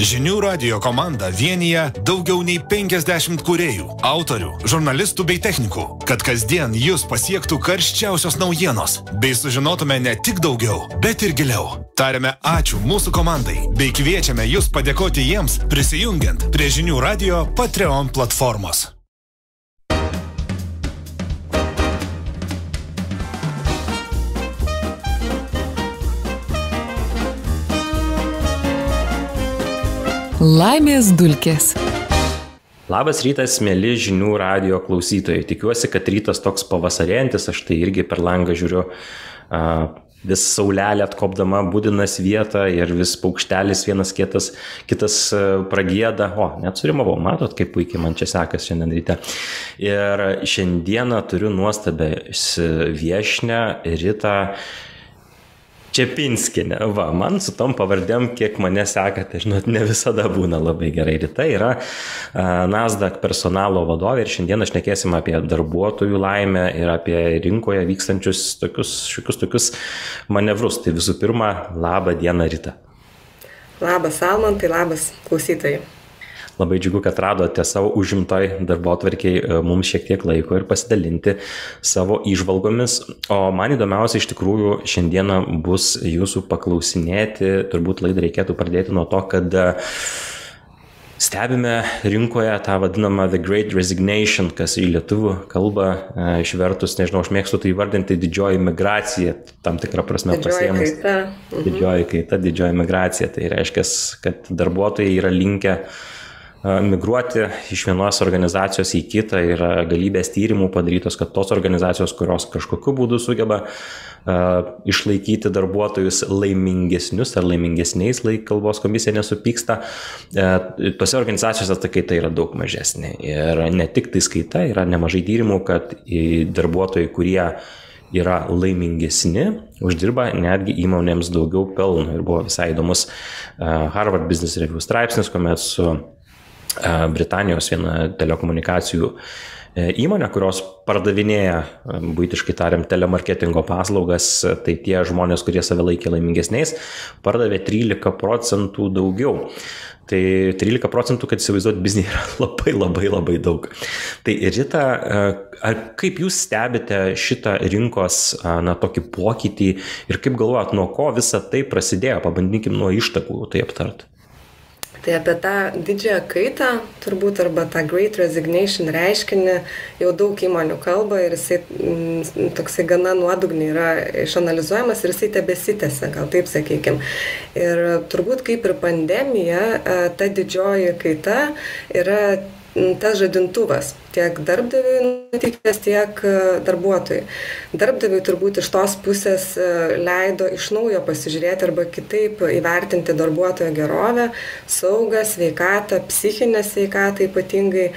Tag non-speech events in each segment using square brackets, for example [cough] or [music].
Žinių radio komanda vienyje daugiau nei 50 kuriejų, autorių, žurnalistų bei technikų, kad kasdien jūs pasiektų karščiausios naujienos, bei sužinotume ne tik daugiau, bet ir giliau. Tariame ačiū mūsų komandai, bei kviečiame jūs padėkoti jiems prisijungiant prie Žinių radio Patreon platformos. Laimės dulkės. Labas rytas, mėly žinių radio klausytojai. Tikiuosi, kad rytas toks pavasarėjantis, aš tai irgi per langą žiūriu vis saulelė atkopdama būdinas vietą ir vis paukštelis vienas kitas, kitas pragėda. O, net surimavau, matot, kaip puikiai man čia sekas šiandien ryte. Ir šiandieną turiu nuostabę viešnę rytą Čepinskinė. Va, man su tom pavardėm, kiek mane sekate, žinot, ne visada būna labai gerai. Rita yra Nasdaq personalo vadovė ir šiandien aš nekėsim apie darbuotojų laimę ir apie rinkoje vykstančius tokius, šiokius tokius manevrus. Tai visų pirma, laba diena, Rita. Labas, Almantai, labas klausytojai. Labai džiugu, kad radote savo užimtoj darbo atvarkiai mums šiek tiek laiko ir pasidalinti savo išvalgomis. O man įdomiausia iš tikrųjų šiandieną bus jūsų paklausinėti, turbūt laidą reikėtų pradėti nuo to, kad stebime rinkoje tą vadinamą The Great Resignation, kas į lietuvių kalbą išvertus, nežinau, aš mėgstu tai vardinti didžioji migracija, tam tikrą prasme pasiemus. Mhm. Didžioji kaita, didžioji migracija. Tai reiškia, kad darbuotojai yra linkę migruoti iš vienos organizacijos į kitą yra galybės tyrimų padarytos, kad tos organizacijos, kurios kažkokiu būdu sugeba uh, išlaikyti darbuotojus laimingesnius ar laimingesniais, laik kalbos komisija nesupyksta, uh, tose organizacijose ta kaita yra daug mažesnė. Ir ne tik tai skaita, yra nemažai tyrimų, kad darbuotojai, kurie yra laimingesni, uždirba netgi įmonėms daugiau pelno. Ir buvo visai įdomus uh, Harvard Business Review straipsnis, kuomet su Britanijos viena telekomunikacijų įmonė, kurios pardavinėja, būtiškai tariam, telemarketingo paslaugas, tai tie žmonės, kurie save laikė laimingesniais, pardavė 13 procentų daugiau. Tai 13 procentų, kad įsivaizduot, [laughs] biznį yra labai labai labai daug. Tai Rita, ar kaip jūs stebite šitą rinkos, na, tokį pokytį ir kaip galvojat, nuo ko visa tai prasidėjo, pabandykim nuo ištakų tai aptart. Tai apie tą didžiąją kaitą, turbūt, arba tą Great Resignation reiškinį jau daug įmonių kalba ir jisai m, toksai gana nuodugniai yra išanalizuojamas ir jisai tebesitėse, gal taip sakykime. Ir turbūt kaip ir pandemija, ta didžioji kaita yra tas žadintuvas tiek darbdaviui nutikęs, tiek darbuotojui. Darbdaviui turbūt iš tos pusės leido iš naujo pasižiūrėti arba kitaip įvertinti darbuotojo gerovę, saugą, sveikatą, psichinę sveikatą ypatingai.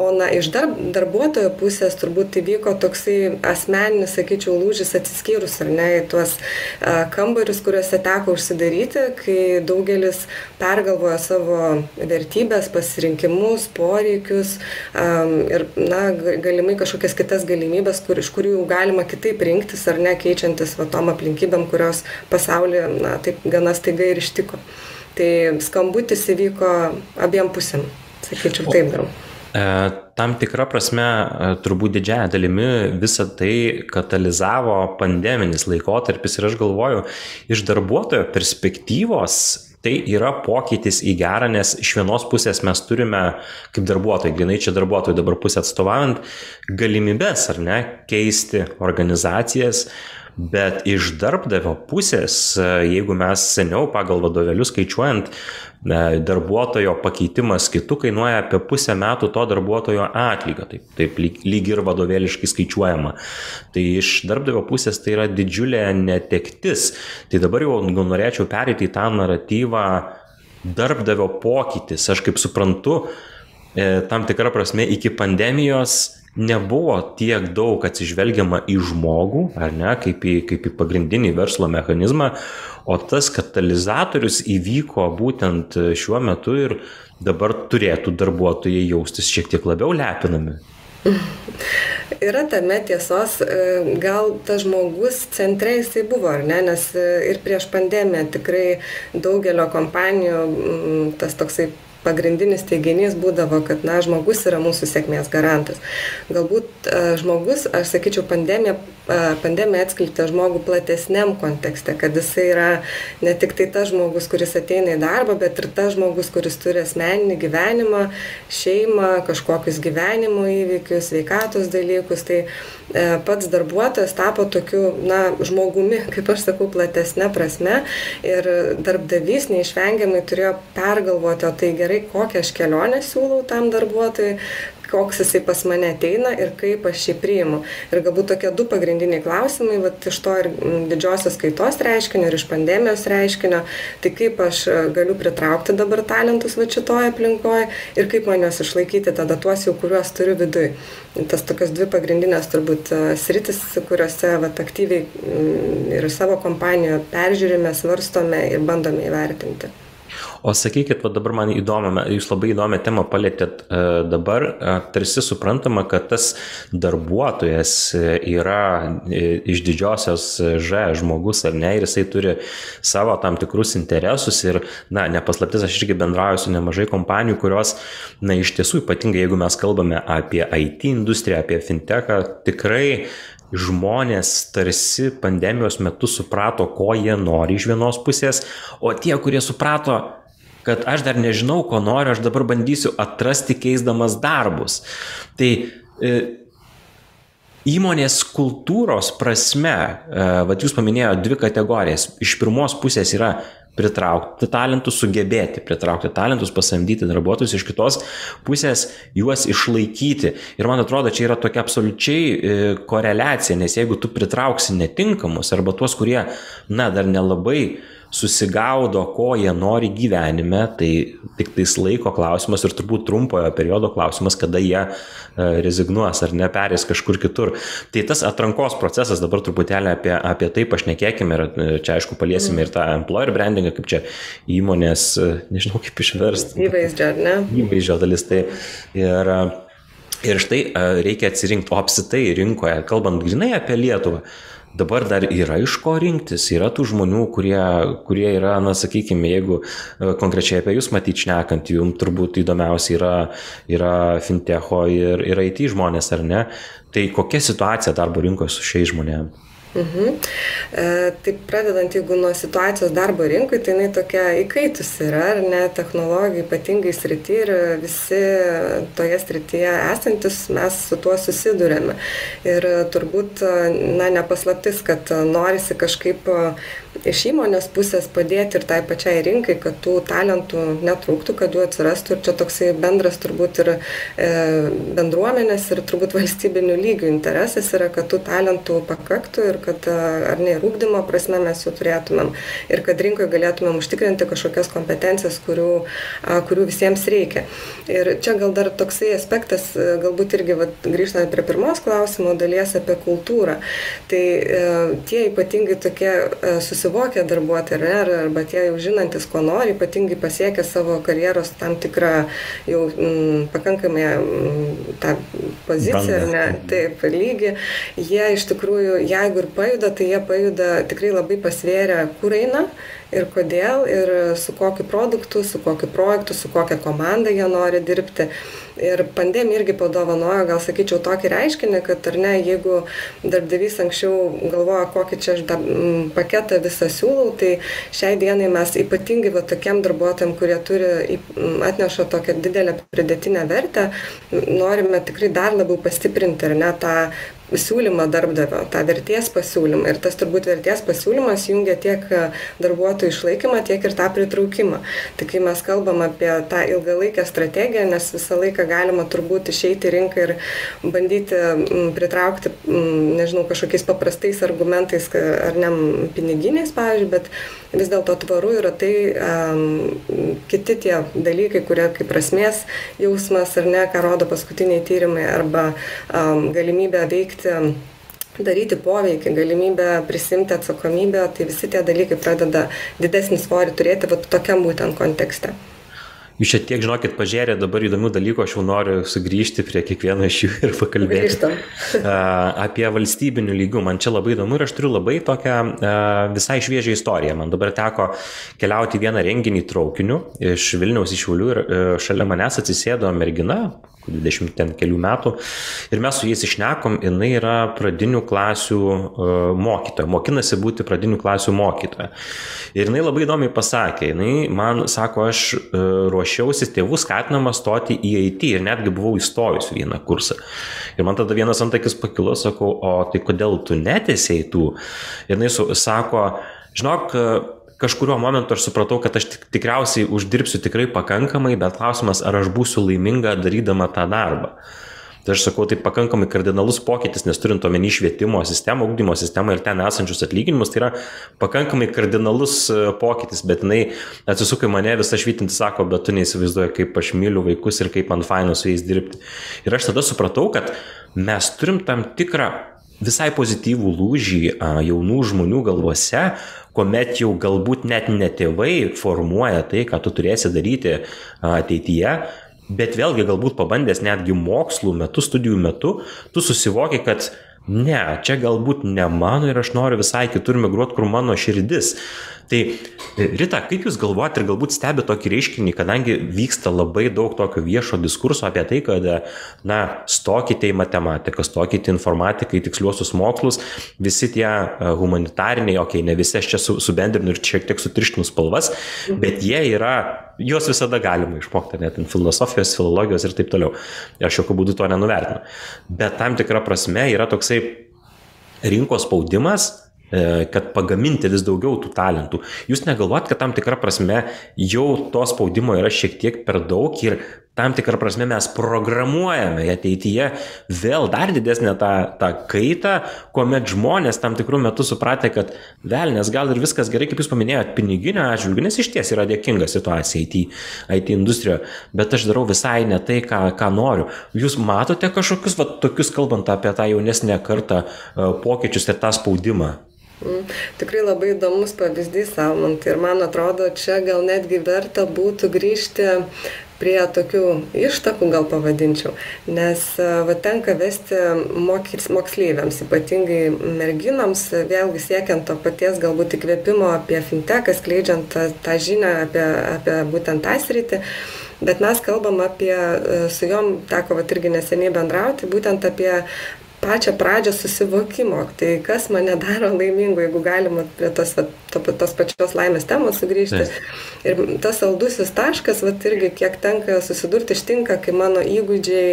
O na, iš darb, darbuotojo pusės turbūt tai vyko toksai asmeninis, sakyčiau, lūžis atsiskyrus ar ne į tuos kambarius, kuriuose teko užsidaryti, kai daugelis pergalvoja savo vertybės, pasirinkimus, poreikius, ir, na, galimai kažkokias kitas galimybės, kur, iš kurių jau galima kitaip rinktis ar ne, keičiantis va tom aplinkybėm, kurios pasaulyje, na, taip gana staiga ir ištiko. Tai skambutis įvyko abiem pusėm, sakyčiau taip gal. Tam tikra prasme, turbūt didžiaja dalimi visą tai katalizavo pandeminis laikotarpis ir aš galvoju, iš darbuotojo perspektyvos tai yra pokytis į gerą, nes iš vienos pusės mes turime, kaip darbuotojai, grinai čia darbuotojai dabar pusę atstovaujant, galimybės, ar ne, keisti organizacijas, bet iš darbdavio pusės, jeigu mes seniau pagal vadovėlius skaičiuojant, darbuotojo pakeitimas kitų kainuoja apie pusę metų to darbuotojo atlygio, taip, taip lyg, ir vadovėliškai skaičiuojama. Tai iš darbdavio pusės tai yra didžiulė netektis. Tai dabar jau norėčiau perėti į tą naratyvą darbdavio pokytis. Aš kaip suprantu, tam tikrą prasme iki pandemijos nebuvo tiek daug atsižvelgiama į žmogų, ar ne, kaip į, kaip į pagrindinį verslo mechanizmą, o tas katalizatorius įvyko būtent šiuo metu ir dabar turėtų darbuotojai jaustis šiek tiek labiau lepinami. [laughs] Yra tame tiesos, e, gal tas žmogus centre jisai buvo, ar ne, nes e, ir prieš pandemiją tikrai daugelio kompanijų tas toksai pagrindinis teiginys būdavo, kad na, žmogus yra mūsų sėkmės garantas. Galbūt žmogus, aš sakyčiau, pandemija pandemija atskleidė žmogų platesniam kontekste, kad jisai yra ne tik tai tas žmogus, kuris ateina į darbą, bet ir tas žmogus, kuris turi asmeninį gyvenimą, šeimą, kažkokius gyvenimo įvykius, veikatos dalykus. Tai pats darbuotojas tapo tokiu, na, žmogumi, [laughs] kaip aš sakau, platesnė prasme ir darbdavys neišvengiamai turėjo pergalvoti, o tai gerai, kokią aš kelionę siūlau tam darbuotojui, koks jisai pas mane ateina ir kaip aš jį priimu. Ir galbūt tokie du pagrindiniai klausimai, vat, iš to ir didžiosios kaitos reiškinio, ir iš pandemijos reiškinio, tai kaip aš e, galiu pritraukti dabar talentus va šitoje aplinkoje ir kaip man juos išlaikyti tada tuos jau, kuriuos turiu vidui. Tas tokios dvi pagrindinės turbūt e, sritis, kuriuose vat, aktyviai ir savo kompanijoje peržiūrime, svarstome ir bandome įvertinti. O sakykit, va dabar man įdomu, jūs labai įdomią temą palėtėt e, dabar, e, tarsi suprantama, kad tas darbuotojas e, yra iš didžiosios Ž žmogus ar ne, ir jisai turi savo tam tikrus interesus ir, na, nepaslaptis, aš irgi bendrauju su nemažai kompanijų, kurios, na, iš tiesų, ypatingai jeigu mes kalbame apie IT industriją, apie fintechą, tikrai žmonės tarsi pandemijos metu suprato, ko jie nori iš vienos pusės, o tie, kurie suprato, kad aš dar nežinau, ko noriu, aš dabar bandysiu atrasti keisdamas darbus. Tai e, įmonės kultūros prasme, e, vad jūs paminėjote dvi kategorijas. Iš pirmos pusės yra pritraukti talentus, sugebėti pritraukti talentus, pasamdyti darbuotojus, iš kitos pusės juos išlaikyti. Ir man atrodo, čia yra tokia absoliučiai e, koreliacija, nes jeigu tu pritrauksi netinkamus arba tuos, kurie, na, dar nelabai susigaudo, ko jie nori gyvenime, tai tik tais laiko klausimas ir turbūt trumpojo periodo klausimas, kada jie e, rezignuos ar neperės kažkur kitur. Tai tas atrankos procesas dabar truputėlį apie, apie tai pašnekėkime ir e, čia aišku paliesime ir tą employer brandingą, kaip čia įmonės, e, nežinau kaip išversti. Įvaizdžio, ne? Įvaizdžio dalis tai. Ir, ir štai reikia atsirinkti, o apsitai rinkoje, kalbant grinai apie Lietuvą, dabar dar yra iš ko rinktis, yra tų žmonių, kurie, kurie yra, na, sakykime, jeigu e, konkrečiai apie jūs matyti šnekant, jums turbūt įdomiausia yra, yra fintecho ir, ir IT žmonės, ar ne? Tai kokia situacija darbo rinkoje su šiais žmonėmis? Mhm. E, tai pradedant, jeigu nuo situacijos darbo rinkui, tai jinai tokia įkaitusi yra, ar ne, technologija ypatingai srity ir visi toje srityje esantis mes su tuo susidurėme. Ir turbūt, na, nepaslaptis, kad norisi kažkaip iš įmonės pusės padėti ir tai pačiai rinkai, kad tų talentų netrūktų, kad jų atsirastų ir čia toksai bendras turbūt ir e, bendruomenės ir turbūt valstybinių lygių interesas yra, kad tų talentų pakaktų ir kad ar ne ir ūkdymo prasme mes jų turėtumėm ir kad rinkoje galėtumėm užtikrinti kažkokias kompetencijas, kurių, kurių visiems reikia. Ir čia gal dar toksai aspektas, galbūt irgi vat, grįžtant prie pirmos klausimo dalies apie kultūrą. Tai e, tie ypatingai tokie e, susivokę darbuotojai ar, arba tie jau žinantis, ko nori, ypatingai pasiekę savo karjeros tam tikrą jau m, pakankamai m, tą poziciją, ne, taip, lygį, jie iš tikrųjų, jeigu ir pajuda, tai jie pajuda tikrai labai pasvėrę, kur eina ir kodėl, ir su kokiu produktu, su kokiu projektu, su kokia komanda jie nori dirbti. Ir pandemija irgi padovanojo, gal sakyčiau, tokį reiškinį, kad ar ne, jeigu darbdavys anksčiau galvoja, kokį čia aš da, m, paketą visą siūlau, tai šiai dienai mes ypatingai va, tokiem darbuotojams, kurie turi, atneša tokią didelę pridėtinę vertę, norime tikrai dar labiau pastiprinti ar ne tą siūlymą darbdavio, tą vertės pasiūlymą. Ir tas turbūt vertės pasiūlymas jungia tiek e, darbuotojų išlaikymą, tiek ir tą pritraukimą. Tai kai mes kalbam apie tą ilgalaikę strategiją, nes visą laiką galima turbūt išeiti rinką ir bandyti pritraukti, nežinau, kažkokiais paprastais argumentais ar ne piniginiais, pavyzdžiui, bet vis dėlto tvaru yra tai um, kiti tie dalykai, kurie kaip prasmės jausmas ar ne, ką rodo paskutiniai tyrimai, arba um, galimybė veikti daryti poveikį, galimybę prisimti atsakomybę, tai visi tie dalykai pradeda didesnį svorį turėti va, tokiam būtent kontekste. Jūs čia tiek, žinokit, pažiūrė dabar įdomių dalykų, aš jau noriu sugrįžti prie kiekvieno iš jų [laughs] ir pakalbėti. Grįžtam. [laughs] apie valstybinių lygių. Man čia labai įdomu ir aš turiu labai tokią visai šviežią istoriją. Man dabar teko keliauti vieną renginį traukiniu iš Vilniaus į Šiaulių ir e, šalia manęs atsisėdo mergina, 20 ten kelių metų. Ir mes su jais išnekom, jinai yra pradinių klasių uh, mokytoja, mokinasi būti pradinių klasių mokytoja. Ir jinai labai įdomiai pasakė, jinai man sako, aš uh, ruošiausi tėvų skatinama stoti į IT ir netgi buvau įstojus vieną kursą. Ir man tada vienas antakis pakilo, sakau, o tai kodėl tu netesiai tų? Ir jinai sako, žinok, kažkurio momentu aš supratau, kad aš tik, tikriausiai uždirbsiu tikrai pakankamai, bet klausimas, ar aš būsiu laiminga darydama tą darbą. Tai aš sakau, tai pakankamai kardinalus pokytis, nes turint omeny švietimo sistemą, ugdymo sistemą ir ten esančius atlyginimus, tai yra pakankamai kardinalus e, pokytis, bet jinai atsisuka į mane visą švytinti, sako, bet tu neįsivaizduoji, kaip aš myliu vaikus ir kaip man fainu su jais dirbti. Ir aš tada supratau, kad mes turim tam tikrą visai pozityvų lūžį jaunų žmonių galvose, kuomet jau galbūt net ne tėvai formuoja tai, ką tu turėsi daryti ateityje, bet vėlgi galbūt pabandęs netgi mokslų metu, studijų metu, tu susivoki, kad ne, čia galbūt ne mano ir aš noriu visai kitur migruoti, kur mano širdis. Tai Rita, kaip Jūs galvojate ir galbūt stebite tokį reiškinį, kadangi vyksta labai daug tokio viešo diskurso apie tai, kad, na, stokite į matematiką, stokite į informatiką, į tiksliuosius mokslus, visi tie e, humanitariniai, okei, okay, ne visi aš čia subendrinu ir šiek tiek sutrištinu spalvas, bet jie yra, juos visada galima išmokti, net filosofijos, filologijos ir taip toliau. Aš jokių būdų to nenuvertinu. Bet tam tikra prasme yra toksai rinkos spaudimas, E, kad pagaminti vis daugiau tų talentų. Jūs negalvojat, kad tam tikrą prasme jau to spaudimo yra šiek tiek per daug ir tam tikrą prasme mes programuojame ateityje vėl dar didesnę tą, tą kaitą, kuomet žmonės tam tikrų metų supratę, kad velnės gal ir viskas gerai, kaip jūs paminėjote, piniginio atžvilgiu, nes iš ties yra dėkinga situacija IT, IT industrijoje, bet aš darau visai ne tai, ką, ką noriu. Jūs matote kažkokius, va, tokius kalbant apie tą jaunesnę kartą, e, pokyčius ir tą spaudimą? Mm, tikrai labai įdomus pavyzdys, Almant. Ir man atrodo, čia gal netgi verta būtų grįžti prie tokių ištakų, gal pavadinčiau, nes va, tenka vesti mokys, moksleiviams, ypatingai merginams, vėlgi siekiant to paties galbūt įkvėpimo apie fintechą, skleidžiant tą, tą žinią apie, apie būtent tą sritį. Bet mes kalbam apie, su juom teko vat, irgi neseniai bendrauti, būtent apie pačią pradžią susivokimo, tai kas mane daro laimingu, jeigu galima prie tos, to, tos pačios laimės temos sugrįžti. Taip. Ir tas saldusis taškas, va, irgi kiek tenka susidurti, ištinka, kai mano įgūdžiai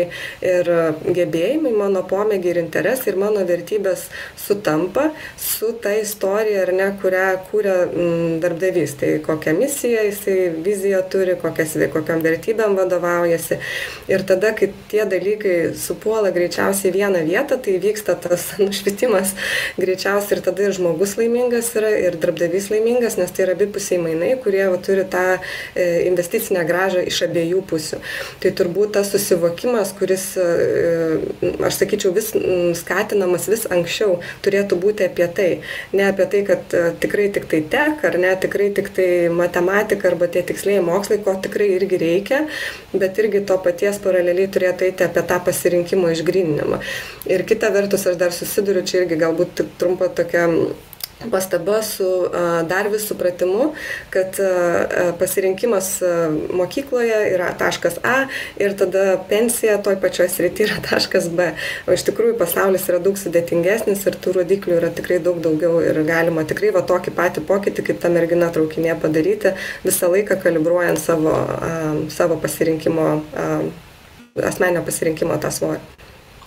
ir gebėjimai, mano pomėgiai ir interesai ir mano vertybės sutampa su ta istorija, ar ne, kurią kūrė mm, darbdavys. Tai kokią misiją jisai viziją turi, kokias, kokiam vertybėm vadovaujasi. Ir tada, kai tie dalykai supuola greičiausiai vieną vietą, tai vyksta tas [laughs] nušvitimas greičiausiai ir tada ir žmogus laimingas yra, ir darbdavys laimingas, nes tai yra abipusiai mainai, kurie va, turi tą e, investicinę gražą iš abiejų pusių. Tai turbūt tas susivokimas, kuris, e, aš sakyčiau, vis skatinamas vis anksčiau, turėtų būti apie tai. Ne apie tai, kad e, tikrai tik tai tek, ar ne tikrai tik tai matematika arba tie tikslėjai mokslai, ko tikrai irgi reikia, bet irgi to paties paraleliai turėtų eiti apie tą pasirinkimo išgrininimą. Ir kita vertus aš dar susiduriu čia irgi galbūt tik trumpa tokia pastaba su dar vis supratimu, kad pasirinkimas mokykloje yra taškas A ir tada pensija toj pačioj srity yra taškas B. O iš tikrųjų pasaulis yra daug sudėtingesnis ir tų rodiklių yra tikrai daug daugiau ir galima tikrai va tokį patį pokytį, kaip ta mergina traukinė padaryti, visą laiką kalibruojant savo, savo pasirinkimo, asmenio pasirinkimo tą svorį.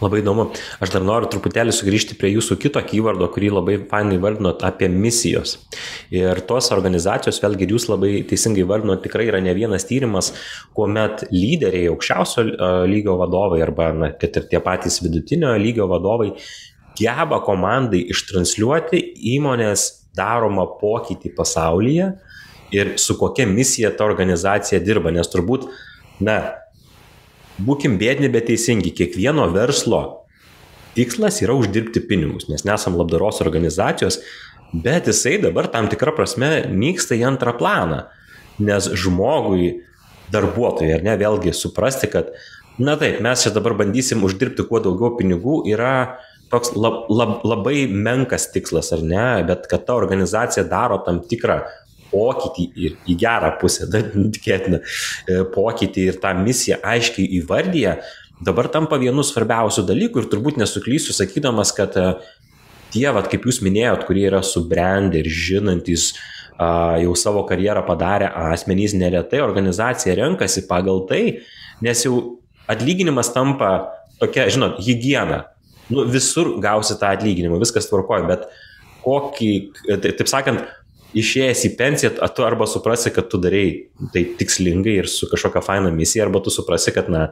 Labai įdomu. Aš dar noriu truputėlį sugrįžti prie jūsų kito keywordo, kurį labai fainai vardinot apie misijos. Ir tos organizacijos, vėlgi jūs labai teisingai vardinot, tikrai yra ne vienas tyrimas, kuomet lyderiai, aukščiausio lygio vadovai arba, na, kad ir tie patys vidutinio lygio vadovai geba komandai ištranšiuoti įmonės daromą pokytį pasaulyje ir su kokia misija ta organizacija dirba. Nes turbūt, na, būkim bėdni, bet teisingi. Kiekvieno verslo tikslas yra uždirbti pinigus, nes nesam labdaros organizacijos, bet jisai dabar tam tikrą prasme nyksta į antrą planą, nes žmogui darbuotojui, ar ne, vėlgi suprasti, kad, na taip, mes čia dabar bandysim uždirbti kuo daugiau pinigų, yra toks lab, lab, labai menkas tikslas, ar ne, bet kad ta organizacija daro tam tikrą pokytį ir į gerą pusę, [laughs] tikėtina, e, pokytį ir tą misiją aiškiai įvardyje, dabar tampa vienu svarbiausių dalykų ir turbūt nesuklysiu sakydamas, kad e, tie, vat, kaip jūs minėjot, kurie yra subrendę ir žinantis, jau savo karjerą padarę asmenys neretai organizacija renkasi pagal tai, nes jau atlyginimas tampa tokia, žinot, hygiena. Nu, visur gausi tą atlyginimą, viskas tvarkoja, bet kokį, taip sakant, išėjęs į pensiją, tu arba suprasi, kad tu darai tai tikslingai ir su kažkokia faina misija, arba tu suprasi, kad, na,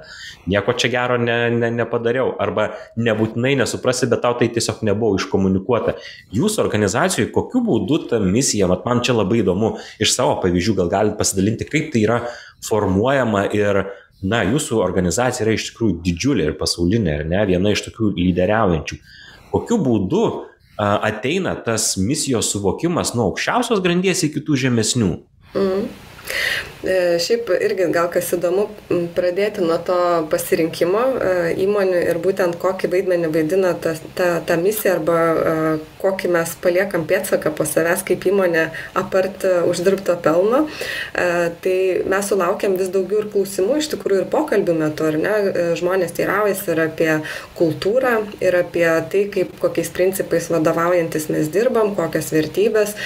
nieko čia gero ne, ne, nepadariau, arba nebūtinai nesuprasi, bet tau tai tiesiog nebuvo iškomunikuota. Jūsų organizacijoje kokiu būdu ta misija, mat man čia labai įdomu, iš savo pavyzdžių gal galite pasidalinti, kaip tai yra formuojama ir na, jūsų organizacija yra iš tikrųjų didžiulė ir pasaulinė, ar ne, viena iš tokių lyderiaujančių. Kokiu būdu ateina tas misijos suvokimas nuo aukščiausios grandies iki tų žemesnių. Mm. E, šiaip irgi gal kas įdomu pradėti nuo to pasirinkimo e, įmonių ir būtent kokį vaidmenį vaidina ta, ta, ta misija arba e, kokį mes paliekam pėtsaką po savęs kaip įmonė apart uždirbto pelno. Tai mes sulaukiam vis daugiau ir klausimų, iš tikrųjų ir pokalbių metu, ar ne, žmonės teiraujasi ir apie kultūrą, ir apie tai, kaip kokiais principais vadovaujantis mes dirbam, kokias vertybės,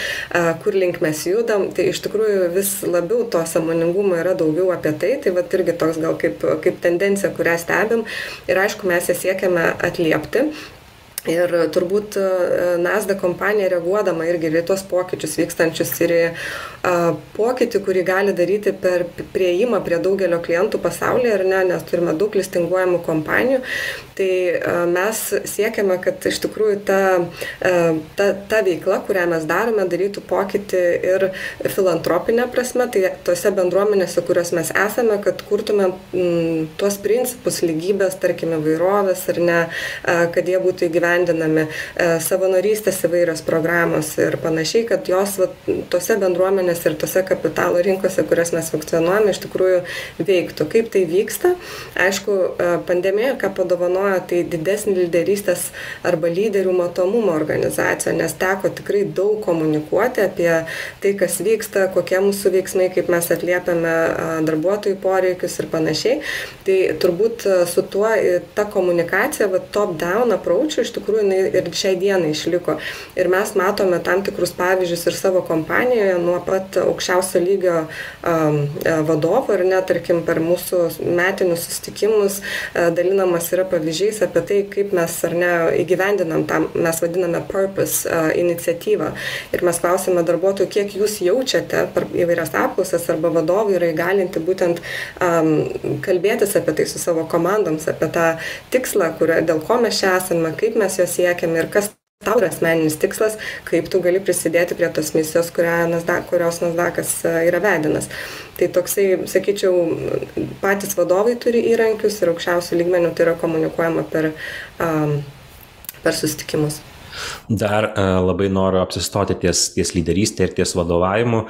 kur link mes judam. Tai iš tikrųjų vis labiau tos sąmoningumo yra daugiau apie tai, tai vat irgi toks gal kaip, kaip tendencija, kurią stebim ir aišku, mes ją siekiame atliepti. Ir turbūt e, NASDAQ kompanija reaguodama irgi į tuos pokyčius vykstančius ir į a, pokytį, kurį gali daryti per prieimą prie daugelio klientų pasaulyje, ar ne, nes turime daug listinguojamų kompanijų, tai mes siekiame, kad iš tikrųjų ta, ta, ta veikla, kurią mes darome, darytų pokytį ir filantropinę prasme, tai tose bendruomenėse, kurios mes esame, kad kurtume m, tuos principus lygybės, tarkime, vairovės ar ne, kad jie būtų įgyvendinti įgyvendinami e, savanorystės įvairios programos ir panašiai, kad jos va, tose bendruomenėse ir tose kapitalo rinkose, kurias mes funkcionuojame, iš tikrųjų veiktų. Kaip tai vyksta? Aišku, e, pandemija, ką padovanojo, tai didesnį lyderystės arba lyderių matomumo organizaciją, nes teko tikrai daug komunikuoti apie tai, kas vyksta, kokie mūsų veiksmai, kaip mes atliepiame darbuotojų poreikius ir panašiai. Tai turbūt su tuo ta komunikacija, va, top-down approach iš tikrųjų tikrųjų jinai ir šiai dienai išliko. Ir mes matome tam tikrus pavyzdžius ir savo kompanijoje nuo pat aukščiausio lygio um, vadovų ir net, tarkim, per mūsų metinius susitikimus uh, dalinamas yra pavyzdžiais apie tai, kaip mes ar ne įgyvendinam tą, mes vadiname purpose uh, iniciatyvą. Ir mes klausime darbuotojų, kiek jūs jaučiate per įvairias apklausas arba vadovai yra įgalinti būtent um, kalbėtis apie tai su savo komandoms, apie tą tikslą, kurio, dėl ko mes čia esame, kaip mes mes jo siekiame ir kas tau yra asmeninis tikslas, kaip tu gali prisidėti prie tos misijos, Nasdaq, kurios Nasdaqas e, yra vedinas. Tai toksai, sakyčiau, patys vadovai turi įrankius ir aukščiausių lygmenių tai yra komunikuojama per, um, per susitikimus. Dar uh, labai noriu apsistoti ties, ties lyderystė ir ties vadovavimu.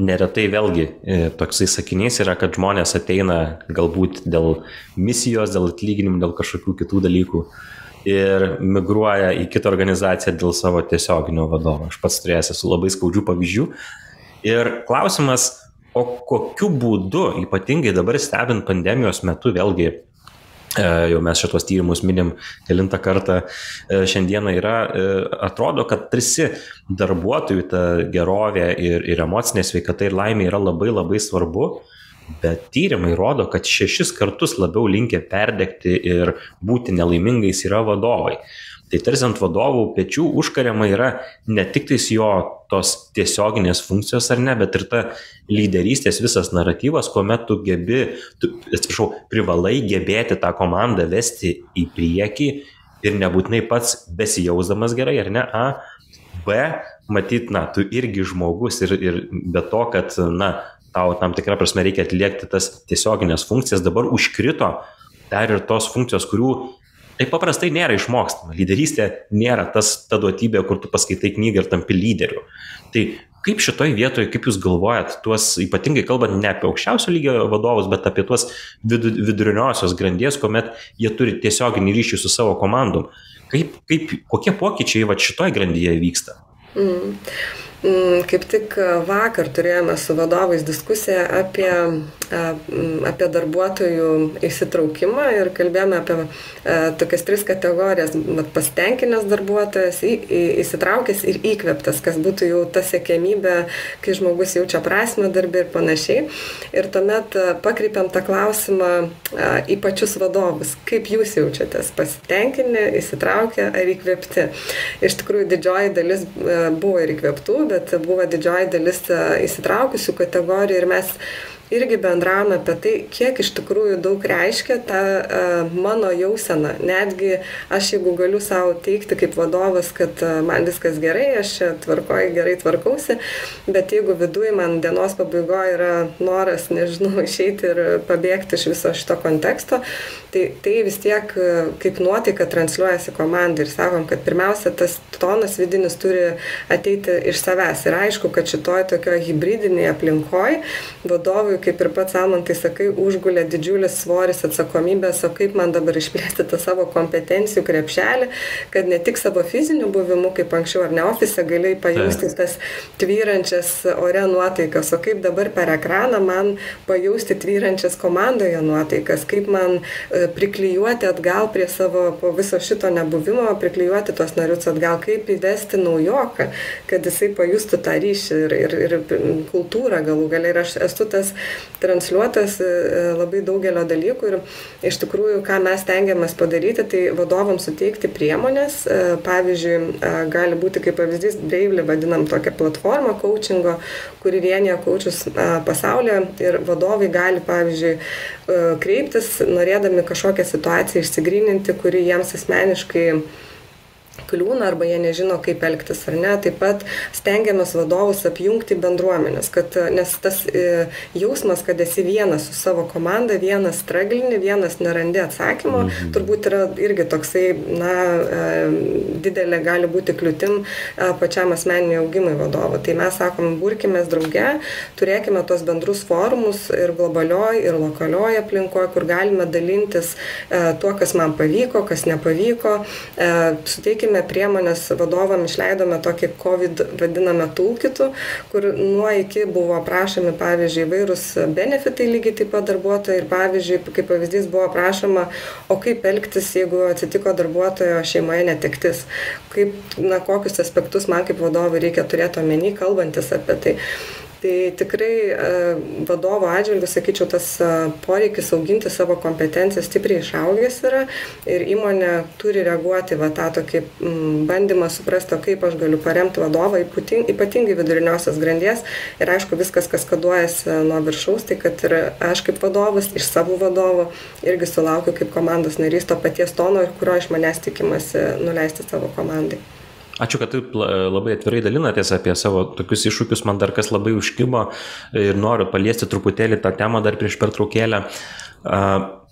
Neretai vėlgi uh, toksai sakinys yra, kad žmonės ateina galbūt dėl misijos, dėl atlyginimų, dėl kažkokių kitų dalykų. Uh, ir migruoja į kitą organizaciją dėl savo tiesioginio vadovo. Aš pats turėjęs esu labai skaudžių pavyzdžių. Ir klausimas, o kokiu būdu, ypatingai dabar stebint pandemijos metu, vėlgi e, jau mes šitos tyrimus minim kelintą kartą e, šiandieną yra, e, atrodo, kad tarsi darbuotojų ta gerovė ir, ir emocinė sveikata ir laimė yra labai labai svarbu, bet tyrimai rodo, kad šešis kartus labiau linkę perdegti ir būti nelaimingais yra vadovai. Tai tarsi ant vadovų pečių užkariama yra ne tik tais jo tos tiesioginės funkcijos ar ne, bet ir ta lyderystės visas naratyvas, kuomet tu gebi, tu, atsiprašau, privalai gebėti tą komandą vesti į priekį ir nebūtinai pats besijausdamas gerai, ar ne? A, B, matyt, na, tu irgi žmogus ir, ir be to, kad, na, tau tam tikrą prasme reikia atliekti tas tiesioginės funkcijas, dabar užkrito dar ir tos funkcijos, kurių taip paprastai nėra išmokstama. Lyderystė nėra tas ta duotybė, kur tu paskaitai knygą ir tampi lyderiu. Tai Kaip šitoj vietoje, kaip jūs galvojat, tuos ypatingai kalbant ne apie aukščiausio lygio vadovus, bet apie tuos viduriniosios grandies, kuomet jie turi tiesioginį ryšį su savo komandom. Kaip, kaip, kokie pokyčiai va šitoj grandyje vyksta? Mm. Mm, kaip tik vakar turėjome su vadovais diskusiją apie, apie darbuotojų įsitraukimą ir kalbėjome apie tokias tris kategorijas - pasitenkinęs darbuotojas, įsitraukęs ir įkveptas, kas būtų jau ta sėkmybė, kai žmogus jaučia prasme darbį ir panašiai. Ir tuomet pakreipiam tą klausimą į pačius vadovus. Kaip jūs jaučiatės? Pasitenkinę, įsitraukę ar įkvepti? Iš tikrųjų, didžioji dalis buvo ir įkveptų, bet buvo didžioji dalis e, įsitraukusių kategorijų ir mes irgi bendravome apie tai, kiek iš tikrųjų daug reiškia ta uh, mano jausena. Netgi aš jeigu galiu savo teikti kaip vadovas, kad uh, man viskas gerai, aš tvarkoju, gerai tvarkausi, bet jeigu viduje man dienos pabaigoje yra noras, nežinau, [laughs] išeiti ir pabėgti iš viso šito konteksto, tai, tai vis tiek uh, kaip nuotaika transliuojasi komandai ir sakom, kad pirmiausia tas tonas vidinis turi ateiti iš savęs. Ir aišku, kad šitoj tokio hybridinėje aplinkoje vadovui kaip ir pats Almantai sakai, užgulė didžiulis svoris atsakomybės, o kaip man dabar išplėsti tą savo kompetencijų krepšelį, kad ne tik savo fiziniu buvimu, kaip anksčiau ar ne ofise, gali pajusti tas tvyrančias ore nuotaikas, o kaip dabar per ekraną man pajausti tvyrančias komandoje nuotaikas, kaip man e, priklyjuoti atgal prie savo po viso šito nebuvimo, priklyjuoti tuos narius atgal, kaip įvesti naujoką, kad jisai pajustų tą ryšį ir, ir, ir kultūrą galų galiai. Ir aš esu tas transliuotas e, e, labai daugelio dalykų ir iš tikrųjų, ką mes tengiamės padaryti, tai vadovams suteikti priemonės. E, pavyzdžiui, gali būti kaip pavyzdys, Breivli vadinam tokią platformą coachingo, kuri vienyje kočius pasaulyje ir vadovai gali, pavyzdžiui, kreiptis, norėdami kažkokią situaciją išsigryninti, kuri jiems asmeniškai kliūna arba jie nežino, kaip elgtis ar ne. Taip pat stengiamės vadovus apjungti bendruomenės, kad, nes tas e, jausmas, kad esi vienas su savo komanda, vienas straglini, vienas nerandi atsakymo, mhm. turbūt yra irgi toksai, na, e, didelė gali būti kliūtim e, pačiam asmeniniai augimai vadovo. Tai mes sakom, burkime drauge, turėkime tos bendrus forumus ir globalioj, ir lokalioj aplinkoje, kur galime dalintis tuo, kas man pavyko, kas nepavyko, suteikime turime priemonės vadovam išleidome tokį COVID vadiname toolkitų, kur nuo iki buvo aprašomi, pavyzdžiui, vairūs benefitai lygiai taip pat darbuotojai ir, pavyzdžiui, kaip pavyzdys buvo aprašoma, o kaip elgtis, jeigu atsitiko darbuotojo šeimoje netektis, kaip, na, kokius aspektus man kaip vadovui reikia turėti omeny, kalbantis apie tai. Tai tikrai e, vadovo atžvilgiu, sakyčiau, tas e, poreikis auginti savo kompetenciją stipriai išaugęs yra ir įmonė turi reaguoti va tą tokį bandymą suprasti, kaip aš galiu paremti vadovą, ypatingai viduriniosios grandies ir aišku viskas kaskaduojasi nuo viršaus, tai kad ir aš kaip vadovas iš savo vadovo irgi sulaukiu kaip komandos narys to paties tono, kurio iš manęs tikimasi nuleisti savo komandai. Ačiū, kad taip labai atvirai dalinatės apie savo tokius iššūkius. Man dar kas labai užkimo ir noriu paliesti truputėlį tą temą dar prieš pertraukėlę.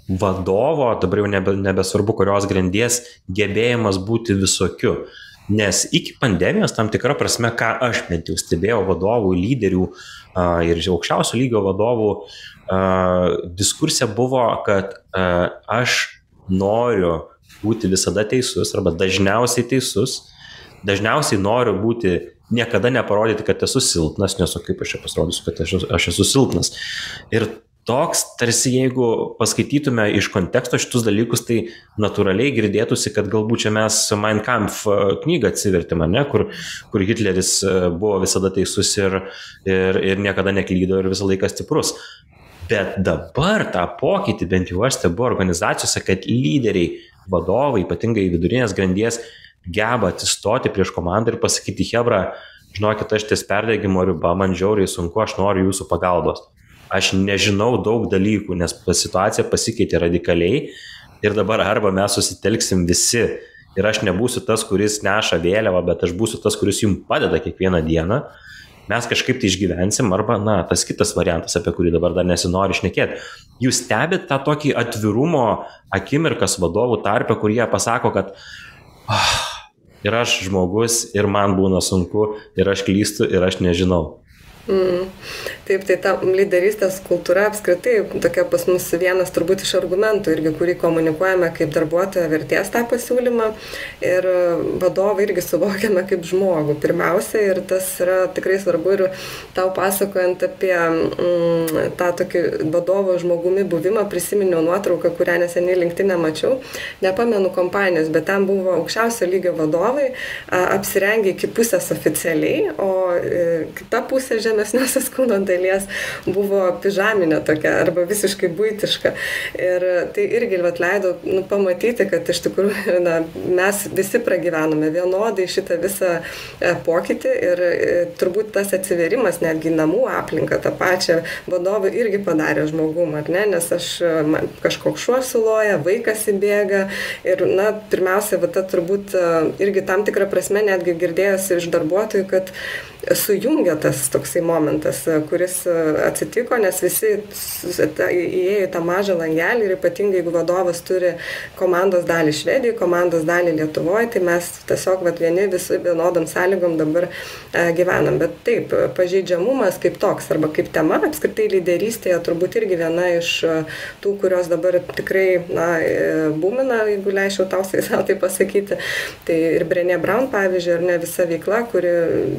Vadovo, dabar jau nebe, nebesvarbu, kurios grandies, gebėjimas būti visokiu. Nes iki pandemijos tam tikrą prasme, ką aš bent jau stebėjau vadovų, lyderių ir aukščiausio lygio vadovų, diskursija buvo, kad aš noriu būti visada teisus arba dažniausiai teisus dažniausiai noriu būti, niekada neparodyti, kad esu silpnas, nes o kaip aš čia pasirodysiu, kad aš, aš esu silpnas. Ir toks, tarsi jeigu paskaitytume iš konteksto šitus dalykus, tai natūraliai girdėtųsi, kad galbūt čia mes Mein Kampf e, knygą atsivertime, ne, kur, kur Hitleris e, buvo visada teisus ir, ir, ir niekada neklydo ir visą laiką stiprus. Bet dabar tą pokytį bent jau aš stebu organizacijose, kad lyderiai, vadovai, ypatingai vidurinės grandies, geba atsistoti prieš komandą ir pasakyti, Hebra, žinokit, aš ties perdėgymo riba, man žiauriai sunku, aš noriu jūsų pagalbos. Aš nežinau daug dalykų, nes situacija pasikeitė radikaliai ir dabar arba mes susitelksim visi ir aš nebūsiu tas, kuris neša vėliavą, bet aš būsiu tas, kuris jums padeda kiekvieną dieną, mes kažkaip tai išgyvensim, arba, na, tas kitas variantas, apie kurį dabar dar nesinori išnekėti. Jūs stebit tą tokį atvirumo akimirkas vadovų tarpę, kurie pasako, kad oh, ir aš žmogus, ir man būna sunku, ir aš klystu, ir aš nežinau. Mm. Taip, tai ta lyderystės kultūra apskritai tokia pas mus vienas turbūt iš argumentų, irgi, kurį komunikuojame kaip darbuotojo vertės tą pasiūlymą. Ir vadovą irgi suvokiame kaip žmogų pirmiausia ir tas yra tikrai svarbu ir tau pasakojant apie mm, tą tokį vadovo žmogumi buvimą, prisiminiau nuotrauką, kurią neseniai linktinę mačiau, nepamenu kompanijos, bet ten buvo aukščiausio lygio vadovai, apsirengę iki pusės oficialiai, o e, kita pusė žemė žemesniosios [laughs] kūno dalies buvo pižaminė tokia arba visiškai būtiška. Ir tai irgi vat, leido nu, pamatyti, kad iš tikrųjų na, mes visi pragyvenome vienodai šitą visą e, pokytį ir e, turbūt tas atsiverimas netgi namų aplinką tą pačią vadovui irgi padarė žmogum, ar ne, nes aš man, kažkoks šuo suloja, vaikas įbėga ir, na, pirmiausia, va, ta turbūt e, irgi tam tikrą prasme netgi girdėjosi iš darbuotojų, kad sujungia tas toksai momentas, kuris atsitiko, nes visi įėjo į tą mažą langelį ir ypatingai jeigu vadovas turi komandos dalį Švedijoje, komandos dalį Lietuvoje, tai mes tiesiog vat, vieni visi vienodam sąlygom dabar e, gyvenam. Bet taip, pažeidžiamumas kaip toks arba kaip tema, apskritai lyderystėje turbūt irgi viena iš tų, kurios dabar tikrai na, e, būmina, jeigu leisčiau tau [laughs] savo tai pasakyti. Tai ir Brenė Brown, pavyzdžiui, ar ne visa veikla, kuri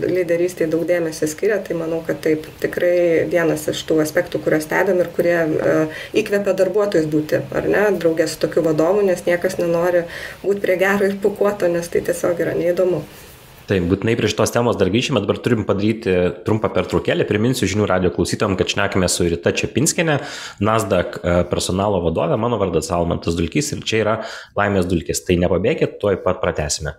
lyderystė lyderystėje daug dėmesio skiria, tai manau, kad taip, tikrai vienas iš tų aspektų, kuriuos stebėm ir kurie uh, įkvepia darbuotojus būti, ar ne, draugės su tokiu vadovu, nes niekas nenori būti prie gero ir pukuoto, nes tai tiesiog yra neįdomu. Taip, būtinai prie šitos temos dar grįšime, dabar turim padaryti trumpą pertraukėlę. Priminsiu žinių radio klausytojams, kad šnekame su Rita Čiapinskinė, Nasdaq e, personalo vadovė, mano vardas Almantas Dulkys ir čia yra Laimės Dulkis. Tai nepabėgit, tuoj pat pratesime.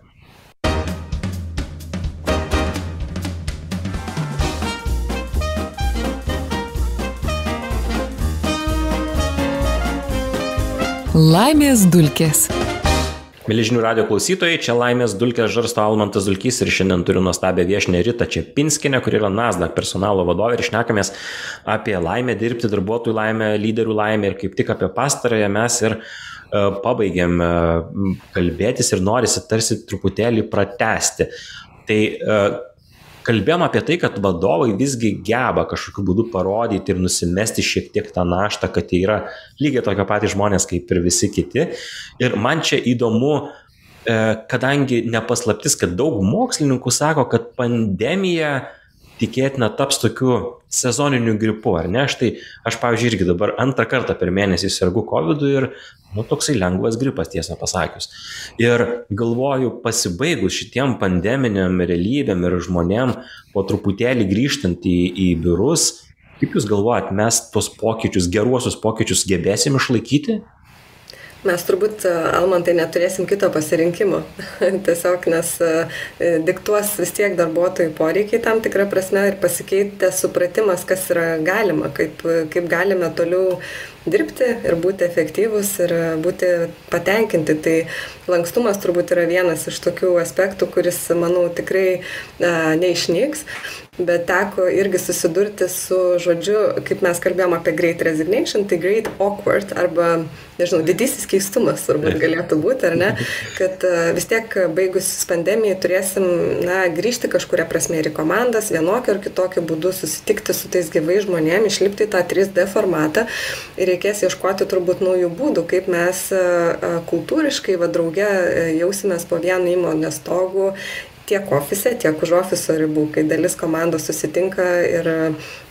Laimės dulkės. Mėlyžinių radio klausytojai, čia Laimės dulkės žarsto Almantas Dulkys ir šiandien turiu nuostabią viešinę Ritą Čiapinskinę, kuri yra Nasdaq personalo vadovė ir šnekamės apie laimę dirbti, darbuotojų laimę, lyderių laimę ir kaip tik apie pastarąją mes ir uh, pabaigėm uh, kalbėtis ir norisi tarsi truputėlį pratesti. Tai uh, kalbėjom apie tai, kad vadovai visgi geba kažkokiu būdu parodyti ir nusimesti šiek tiek tą naštą, kad jie yra lygiai tokie patys žmonės kaip ir visi kiti. Ir man čia įdomu, e, kadangi nepaslaptis, kad daug mokslininkų sako, kad pandemija tikėtina taps tokiu sezoniniu gripu, ar ne? Štai aš, pavyzdžiui, irgi dabar antrą kartą per mėnesį sergu COVID ir, nu, toksai lengvas gripas, tiesą pasakius. Ir galvoju, pasibaigus šitiem pandeminiam realybėm ir žmonėm, po truputėlį grįžtant į, į biurus, kaip Jūs galvojat, mes tos pokyčius, geruosius pokyčius gebėsim išlaikyti? Mes turbūt, e, Almantai, neturėsim kito pasirinkimo. [laughs] Tiesiog, nes e, diktuos vis tiek darbuotojų poreikiai tam tikrą prasme ir pasikeitė supratimas, kas yra galima, kaip, kaip galime toliau dirbti ir būti efektyvus ir būti patenkinti. Tai lankstumas turbūt yra vienas iš tokių aspektų, kuris, manau, tikrai a, neišnyks bet teko irgi susidurti su žodžiu, kaip mes kalbėjom apie great resignation, tai great awkward arba, nežinau, didysis keistumas turbūt [laughs] galėtų būti, ar ne, kad e, vis tiek baigus pandemijai turėsim, na, grįžti kažkuria prasme ir į komandas, vienokiu ar kitokiu būdu susitikti su tais gyvai žmonėmis, išlipti į tą 3D formatą ir reikės ieškoti turbūt naujų būdų, kaip mes e, e, kultūriškai, va, drauge jausimės po vieną įmonės stogų tiek ofise, tiek už ofiso ribų, kai dalis komandos susitinka ir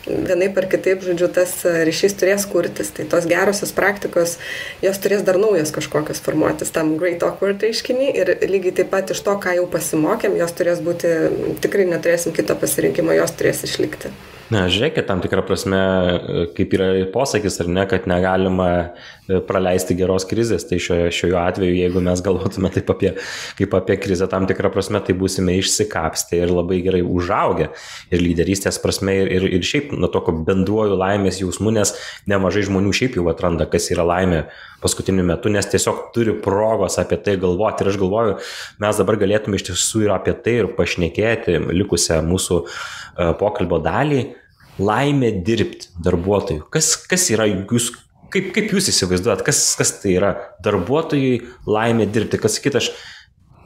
vienaip ar kitaip, žodžiu, tas ryšys turės kurtis. Tai tos gerosios praktikos, jos turės dar naujas kažkokios formuotis tam Great Awkward reiškinį ir lygiai taip pat iš to, ką jau pasimokėm, jos turės būti, tikrai neturėsim kito pasirinkimo, jos turės išlikti. Na, žiūrėkit, tam tikrą prasme, kaip yra posakis, ar ne, kad negalima e, praleisti geros krizės. Tai šioje, šioje atveju, jeigu mes galvotume taip apie, kaip apie krizę, tam tikrą prasme, tai būsime išsikapstę ir labai gerai užaugę. Ir lyderystės prasme, ir, ir, ir šiaip, nuo tokio bendruoju laimės jausmų, nes nemažai žmonių šiaip jau atranda, kas yra laimė paskutiniu metu, nes tiesiog turi progos apie tai galvoti. Ir aš galvoju, mes dabar galėtume iš tiesų ir apie tai ir pašnekėti likusią mūsų e, pokalbio dalį laimė dirbti darbuotojų? Kas, kas yra jūs, kaip, kaip jūs įsivaizduojat, kas, kas tai yra darbuotojui laimė dirbti? Kas sakyt, aš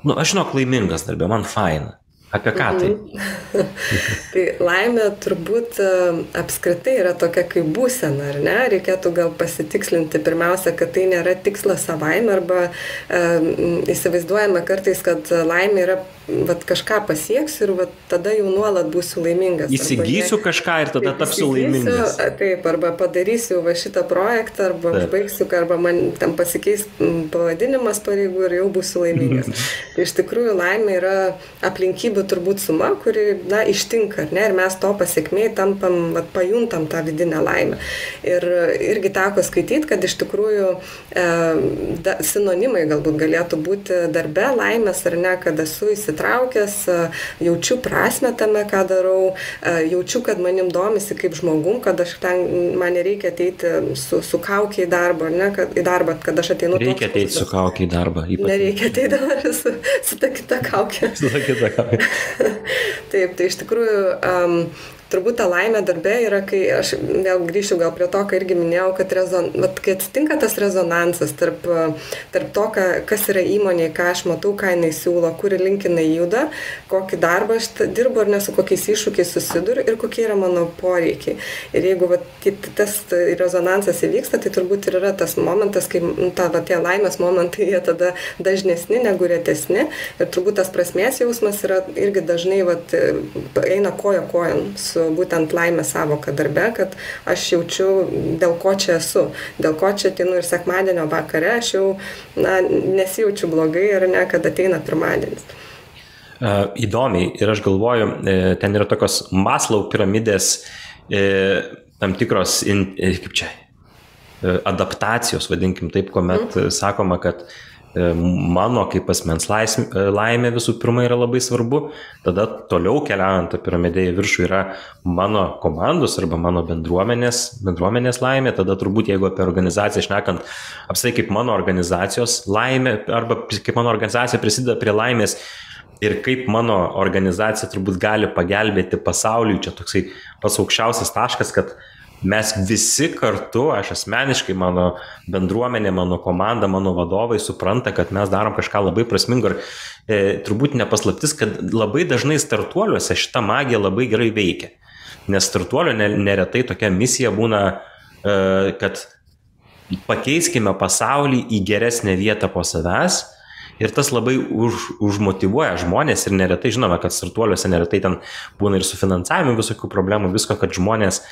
nu, aš žinok, laimingas darbė, man faina. Apie ką tai? Mhm. [laughs] tai laimė turbūt e, apskritai yra tokia kaip būsena, ar ne? Reikėtų gal pasitikslinti pirmiausia, kad tai nėra tikslas savaime arba e, įsivaizduojame kartais, kad laimė yra vat, kažką pasieksiu ir vat, tada jau nuolat būsiu laimingas. Įsigysiu arba, kažką ir tada tapsiu laimingas. Taip, arba padarysiu va šitą projektą, arba taip. užbaigsiu, arba man tam pasikeis pavadinimas pareigų ir jau būsiu laimingas. Tai [laughs] iš tikrųjų laimė yra aplinkybių turbūt suma, kuri, na, ištinka, ne, ir mes to pasiekmiai tampam, vat, pajuntam tą vidinę laimę. Ir irgi teko skaityti, kad iš tikrųjų e, da, sinonimai galbūt galėtų būti darbe laimės, ar ne, kad esu įsitikinęs įsitraukęs, jaučiu prasme tame, ką darau, jaučiu, kad manim domisi kaip žmogum, kad aš ten, man nereikia ateiti su, su kaukiai į darbą, ne, kad, į darbą, kad aš ateinu. Reikia ateiti su kaukiai į darbą. Ypatingai. Nereikia ateiti dabar su, su ta kita kaukė. [laughs] su ta kita kaukė. [laughs] Taip, tai iš tikrųjų um, turbūt ta laimė darbe yra, kai aš vėl grįšiu gal prie to, ką irgi minėjau, kad rezon, vat, kai atsitinka tas rezonansas tarp, tarp to, ką, kas yra įmonė, ką aš matau, ką jinai siūlo, kur link jinai juda, kokį darbą aš dirbu ar ne su kokiais iššūkiais susiduriu ir kokie yra mano poreikiai. Ir jeigu vat, tas rezonansas įvyksta, tai turbūt ir yra tas momentas, kai ta, vat, tie laimės momentai jie tada dažnesni negu retesni. Ir turbūt tas prasmės jausmas yra irgi dažnai vat, eina koja kojon su būtent laimės savoką darbe, kad aš jaučiu, dėl ko čia esu, dėl ko čia atinu ir sekmadienio vakare, aš jau na, nesijaučiu blogai ar ne, kad ateina pirmadienis. Uh, įdomiai ir aš galvoju, e, ten yra tokios Maslau piramidės e, tam tikros, e, kaip čia, adaptacijos, vadinkim taip, kuomet mm. sakoma, kad E, mano kaip asmens e, laimė visų pirma yra labai svarbu, tada toliau keliaujant tą piramidę į viršų yra mano komandos arba mano bendruomenės, bendruomenės laimė, tada turbūt jeigu apie organizaciją šnekant, apsai kaip mano organizacijos laimė arba kaip mano organizacija prisideda prie laimės ir kaip mano organizacija turbūt gali pagelbėti pasauliui, čia toksai pats aukščiausias taškas, kad mes visi kartu, aš asmeniškai, mano bendruomenė, mano komanda, mano vadovai supranta, kad mes darom kažką labai prasmingo ir e, turbūt nepaslaptis, kad labai dažnai startuoliuose šita magija labai gerai veikia. Nes startuolio neretai tokia misija būna, e, kad pakeiskime pasaulį į geresnę vietą po savęs. Ir tas labai už, užmotivuoja žmonės ir neretai žinome, kad startuoliuose neretai ten būna ir su finansavimu visokių problemų, visko, kad žmonės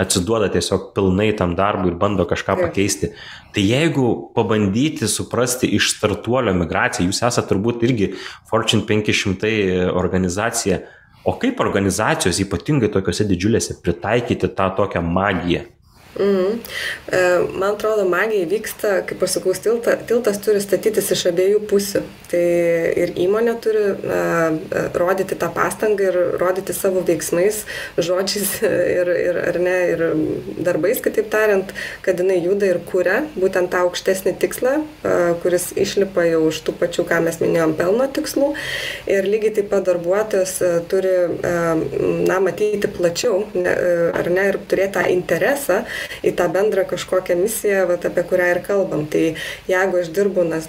atsiduoda tiesiog pilnai tam darbui ir bando kažką Taip. pakeisti. Tai jeigu pabandyti suprasti iš startuolio migraciją, jūs esate turbūt irgi Fortune 500 organizacija, o kaip organizacijos ypatingai tokiuose didžiulėse pritaikyti tą tokią magiją? E, man atrodo, magija vyksta, kaip aš sakau, tilta, tiltas turi statytis iš abiejų pusių. Tai ir įmonė turi uh, rodyti tą pastangą ir rodyti savo veiksmais, žodžiais [laughs] ir, ir, ar ne, ir darbais, kitaip tariant, kad jinai juda ir kuria būtent tą aukštesnį tikslą, uh, kuris išlipa jau už tų pačių, ką mes minėjom, pelno tikslų. Ir lygiai taip pat darbuotojas uh, turi, uh, na, matyti plačiau, ne, uh, ar ne, ir turėti tą interesą į tą bendrą kažkokią misiją, vat, apie kurią ir kalbam. Tai jeigu aš dirbu na,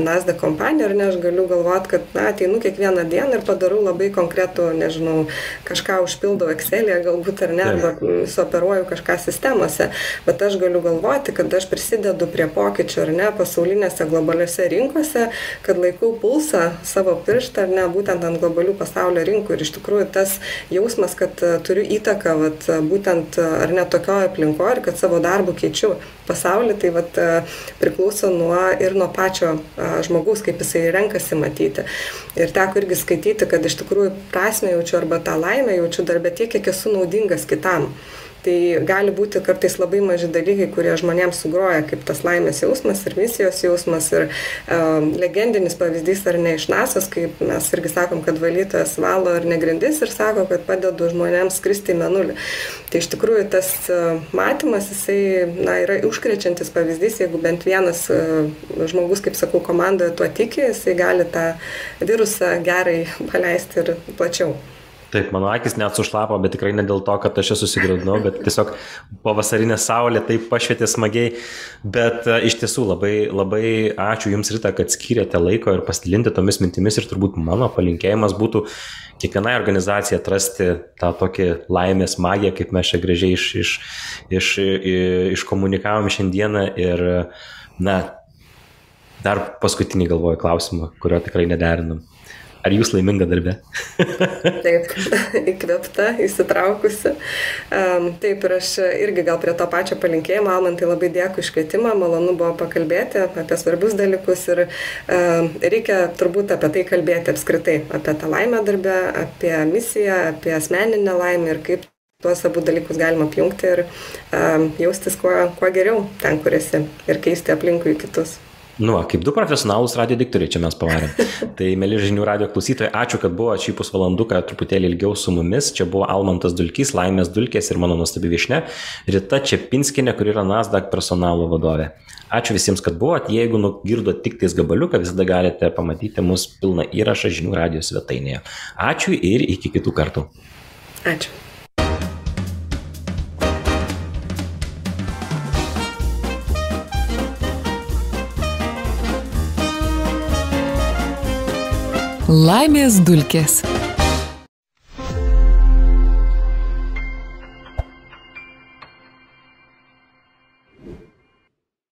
NASDAQ kompaniją, ar ne, aš galiu galvoti, kad, na, ateinu kiekvieną dieną ir padarau labai konkretų, nežinau, kažką užpildau Excel'e, galbūt ar ne, arba suoperuoju kažką sistemose, bet aš galiu galvoti, kad aš prisidedu prie pokyčių, ar ne, pasaulinėse globaliuose rinkose, kad laikau pulsą savo pirštą, ar ne, būtent ant globalių pasaulio rinkų. Ir iš tikrųjų tas jausmas, kad turiu įtaką, vat, būtent, ar ne tokioje aplinkoje, ir kad savo darbu keičiu pasaulį, tai vat, e, priklauso nuo ir nuo pačio e, žmogaus, kaip jisai renkasi matyti. Ir teko irgi skaityti, kad iš tikrųjų prasme jaučiu arba tą laimę jaučiu darbę tiek, kiek esu naudingas kitam. Tai gali būti kartais labai maži dalykai, kurie žmonėms sugroja, kaip tas laimės jausmas ir misijos jausmas. Ir uh, legendinis pavyzdys ar ne iš NASAS, kaip mes irgi sakom, kad valytojas valo ar negrindis ir sako, kad padedu žmonėms skristi į menulį. Tai iš tikrųjų tas uh, matymas, jisai na, yra užkrečiantis pavyzdys, jeigu bent vienas uh, žmogus, kaip sakau, komandoje tuo tiki, jisai gali tą virusą gerai paleisti ir plačiau. Taip, mano akis net sušlapo, bet tikrai ne dėl to, kad aš esu susigraudinau, bet tiesiog pavasarinė saulė taip pašvietė smagiai. Bet uh, iš tiesų labai, labai ačiū Jums, Rita, kad skiriate laiko ir pasidalinti tomis mintimis ir turbūt mano palinkėjimas būtų kiekvienai organizacijai atrasti tą tokį laimės magiją, kaip mes čia gražiai iš, iš, iš, iškomunikavom šiandieną ir, na, dar paskutinį galvoju klausimą, kurio tikrai nederinam. Ar jūs laiminga darbė? [laughs] taip, įkvėpta, įsitraukusi. Um, taip, ir aš irgi gal prie to pačio palinkėjimo, Almantai labai dėkui iš kvietimą, malonu buvo pakalbėti apie svarbius dalykus ir um, reikia turbūt apie tai kalbėti apskritai, apie tą laimę darbę, apie misiją, apie asmeninę laimę ir kaip tuos abu dalykus galima apjungti ir um, jaustis kuo, kuo geriau ten, kur esi ir keisti aplinkui kitus. Nu, kaip du profesionalūs radio diktoriai čia mes pavarėm. [laughs] tai, mėly žinių radio klausytojai, ačiū, kad buvo šį pusvalanduką truputėlį ilgiau su mumis. Čia buvo Almantas Dulkys, Laimės Dulkės ir mano nuostabi viešne, Rita Čepinskinė, kur yra NASDAQ personalo vadovė. Ačiū visiems, kad buvot. Jeigu nugirdo tik tais gabaliuką, visada galite pamatyti mūsų pilną įrašą žinių radio svetainėje. Ačiū ir iki kitų kartų. Ačiū. Laimės dulkės.